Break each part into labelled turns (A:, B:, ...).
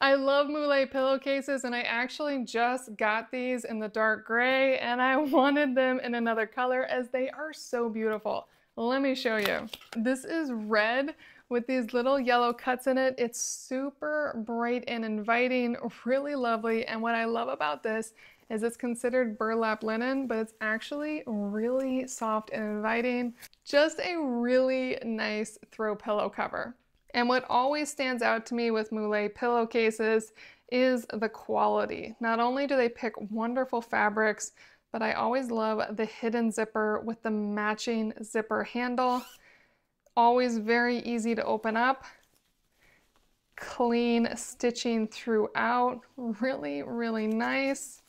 A: I love MIULEE pillowcases and I actually just got these in the dark gray and I wanted them in another color as they are so beautiful. Let me show you. This is red with these little yellow cuts in it. It's super bright and inviting, really lovely. And what I love about this is it's considered burlap linen, but it's actually really soft and inviting. Just a really nice throw pillow cover. And what always stands out to me with MIULEE pillowcases is the quality. Not only do they pick wonderful fabrics, but I always love the hidden zipper with the matching zipper handle. Always very easy to open up. Clean stitching throughout. Really, really nice.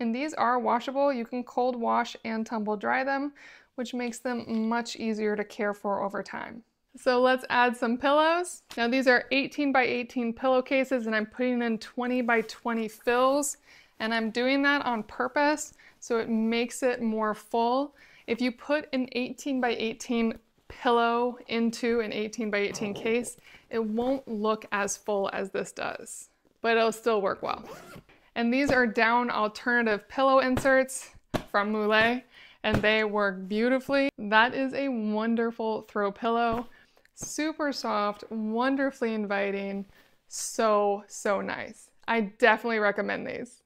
A: And these are washable. You can cold wash and tumble dry them, which makes them much easier to care for over time. So let's add some pillows. Now these are 18 by 18 pillowcases and I'm putting in 20 by 20 fills and I'm doing that on purpose so it makes it more full. If you put an 18 by 18 pillow into an 18 by 18 case, it won't look as full as this does, but it'll still work well. And these are down alternative pillow inserts from MIULEE and they work beautifully. That is a wonderful throw pillow. Super soft, wonderfully inviting, so, so nice. I definitely recommend these.